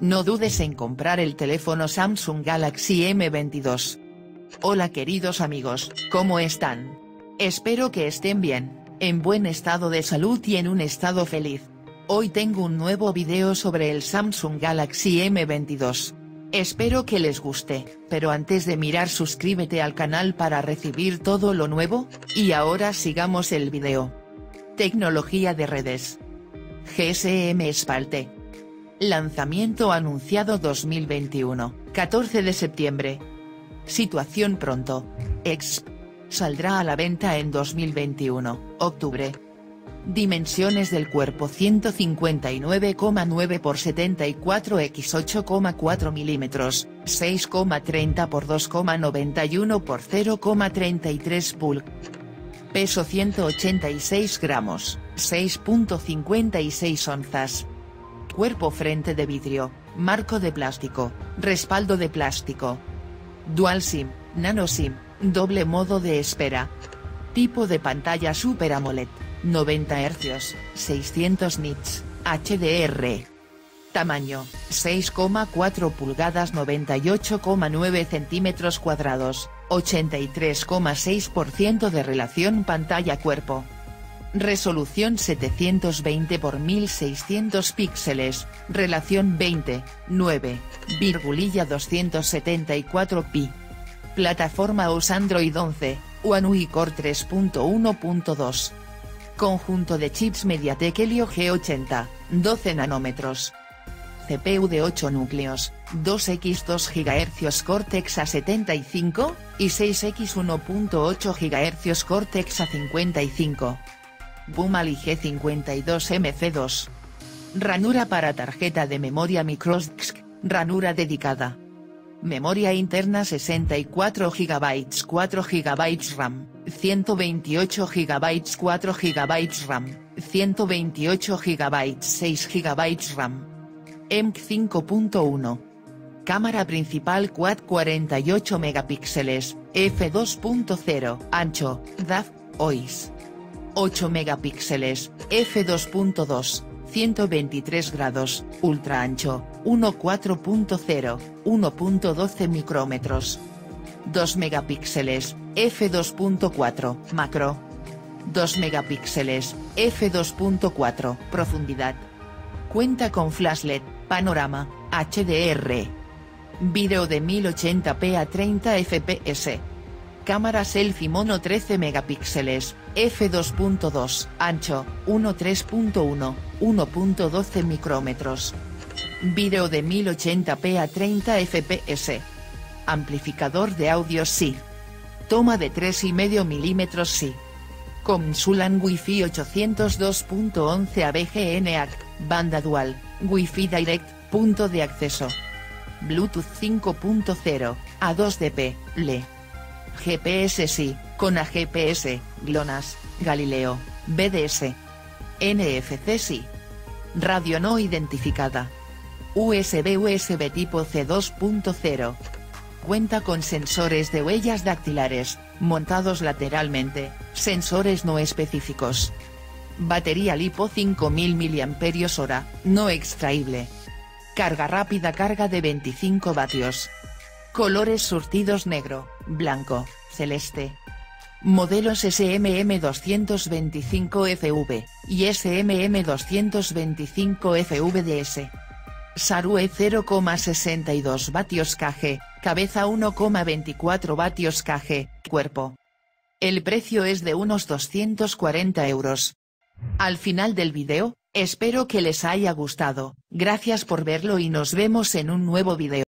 no dudes en comprar el teléfono Samsung Galaxy M22. Hola queridos amigos, ¿cómo están? Espero que estén bien, en buen estado de salud y en un estado feliz. Hoy tengo un nuevo video sobre el Samsung Galaxy M22. Espero que les guste, pero antes de mirar suscríbete al canal para recibir todo lo nuevo, y ahora sigamos el video. Tecnología de redes. GSM Spalte. Lanzamiento anunciado 2021, 14 de septiembre. Situación pronto. Exp. Saldrá a la venta en 2021, octubre. Dimensiones del cuerpo 159,9 por 74 x 8,4 milímetros, 6,30 por 2,91 por 0,33 pulg. Peso 186 gramos, 6.56 onzas. Cuerpo frente de vidrio, marco de plástico, respaldo de plástico. Dual SIM, Nano SIM, doble modo de espera. Tipo de pantalla Super AMOLED, 90 Hz, 600 nits, HDR. Tamaño, 6,4 pulgadas 98,9 centímetros cuadrados, 83,6% de relación pantalla-cuerpo. Resolución 720 x 1600 píxeles, relación 20, 9, virgulilla 274 pi. Plataforma OS Android 11, One Core 3.1.2. Conjunto de chips MediaTek Helio G80, 12 nanómetros. CPU de 8 núcleos, 2x2 GHz Cortex A75, y 6x 1.8 GHz Cortex A55. Puma G52MC2. Ranura para tarjeta de memoria microSC, ranura dedicada. Memoria interna 64 GB 4 GB RAM, 128 GB 4 GB RAM, 128 GB 6 GB RAM. EMC 5.1. Cámara principal Quad 48 megapíxeles, f2.0, ancho, DAF, OIS. 8 megapíxeles, f2.2, 123 grados, ultra ancho, 1.4.0, 1.12 micrómetros. 2 megapíxeles, f2.4, macro. 2 megapíxeles, f2.4, profundidad. Cuenta con flash LED, panorama, HDR. Vídeo de 1080p a 30 fps. Cámara selfie mono 13 megapíxeles, f2.2, ancho, 1.3.1, 1.12 micrómetros. Vídeo de 1080p a 30 fps. Amplificador de audio sí. Toma de 3,5 milímetros sí. Consulan Wi-Fi 802.11 ABGN banda dual, Wi-Fi Direct, punto de acceso. Bluetooth 5.0, A2DP, LE. GPS sí, con AGPS, GLONASS, Galileo, BDS. NFC sí. Radio no identificada. USB USB tipo C2.0. Cuenta con sensores de huellas dactilares, montados lateralmente, sensores no específicos. Batería LiPo 5000 mAh, no extraíble. Carga rápida carga de 25 vatios. Colores surtidos negro, blanco, celeste. Modelos SMM225FV, y SMM225FVDS. Sarue 0,62 vatios kg, cabeza 1,24 vatios kg, cuerpo. El precio es de unos 240 euros. Al final del video, espero que les haya gustado, gracias por verlo y nos vemos en un nuevo video.